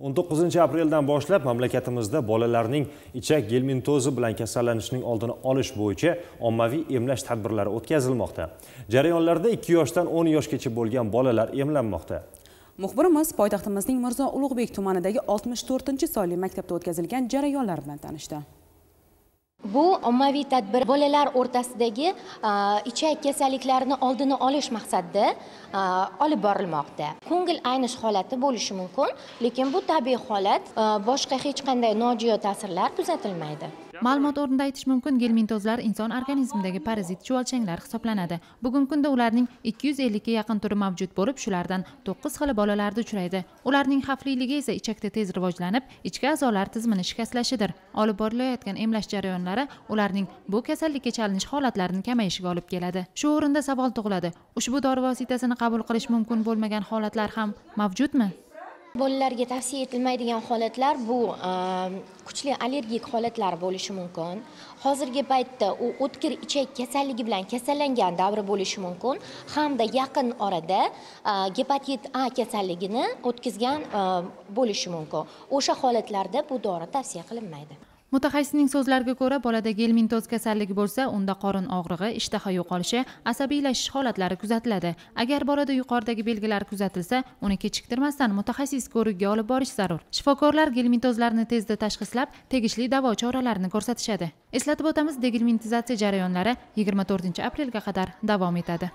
19 apreldan boshlab mamlakatimizda bolalarning ichak gelmintozi bilan kasallanishning oldini olish bo'yicha ommaviy emlash tadbirlari o'tkazilmoqda. Jarayonlarda 2 yoshdan 10 yoshgacha bo'lgan bolalar emlanmoqda. Muxbirimiz poytaxtimizning mirzo ulug'bek tumanidagi 64 sonli maktabda o'tkazilgan jarayonlar bilan tanishdi. Bu ommaviy tadbir bolalar o'rtasidagi ichak kasalliklarini oldini olish maqsadida olib borilmoqda. Ko'ngil aynish holati bo'lishi mumkin lekin bu tabiiy holat boshqa hech qanday nojo'ya ta'sirlar kuzatilmaydi ma'lumot o'rnida aytish mumkin gelmintozlar inson organizmidagi parazit chuvalchanglar hisoblanadi. Bugungi kunda ularning 250 ga yaqin turi mavjud bo'lib shulardan 9 xili bolalarda uchraydi. Ularning xavfliligi esa ichakda tez rivojlanib ichki a'zolar tizimini shikastlashidir. Olib borilayotgan emlash jarayonlari ularning bu kasallikka chalinish holatlarini kamayishiga olib keladi. Shu o'rinda savol tug'iladi. Ushbu dori vositasini qabul qilish mumkin bo'lmagan holatlar ham mavjudmi bolalarga tavsiya etilmaydigan holatlar bu e, kuchli allergik holatlar bo'lishi mumkin. Hozirgi paytda u o'tkir ichak kasalligi bilan kasallangan davri bo'lishi mumkin. Hamda yaqin orada e, gepatit a kasalligini o'tkazgan e, bo'lishi mumkin. O'sha holatlarda bu dori tavsiya qilinmaydi. Mutaxassisning so'zlariga ko'ra bolada gelmintoz kasalligi bo'lsa unda qorin og'rig'i ishtaha yo'qolishi asabiylashish holatlari kuzatiladi. Agar bolada yuqoridagi belgilar kuzatilsa uni kechiktirmasdan mutaxassis ko'rigiga olib borish zarur. Shifokorlar gelmintozlarni tezda tashxislab tegishli davo choralarini ko'rsatishadi. Eslatib o'tamiz degelmintizatsiya jarayonlari 24 aprelga qadar davom etadi.